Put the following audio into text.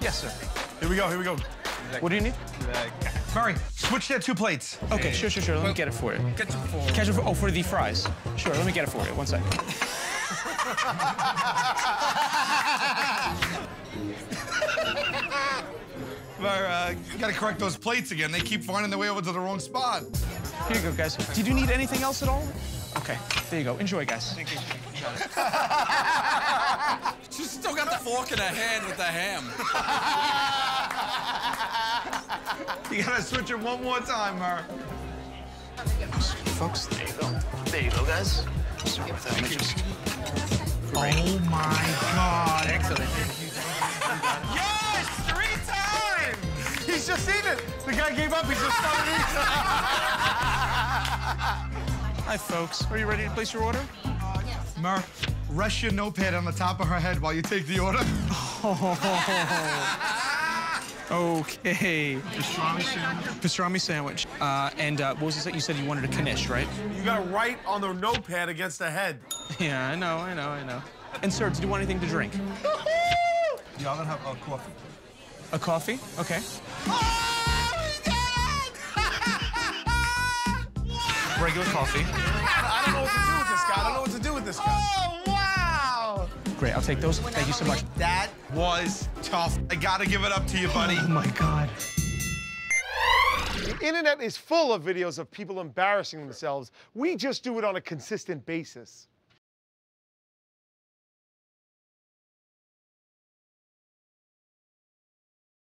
Yes, sir. Here we go, here we go. What do you need? Murray, switch that two plates. Okay, sure, sure, sure. Let me get it for you. Ketchup for. Ketchup for, oh, for the fries. Sure, let me get it for you. One second. Murray, uh, you gotta correct those plates again. They keep finding their way over to the wrong spot. Here you go, guys. Did you need anything else at all? Okay, there you go. Enjoy, guys. Got the fork in her hand with the ham. You gotta switch it one more time, Murray. Folks, there you go. There you go, guys. Sorry about that. Just... Oh my God. Excellent. Yes, three times. He's just eating it. The guy gave up. He's just started eating. Hi, folks. Are you ready to place your order? Murr, rest your notepad on the top of her head while you take the order. Okay. Pastrami sandwich. Pastrami sandwich. Uh, and uh, what was it? You said you wanted a knish, right? You gotta write on the notepad against the head. Yeah, I know, I know, I know. And sir, did you want anything to drink? Yeah, I'm gonna have a coffee. A coffee? Okay. Regular coffee. Great, I'll take those. Thank you so much. That was tough. I gotta give it up to you, buddy. Oh my God. The internet is full of videos of people embarrassing themselves. We just do it on a consistent basis.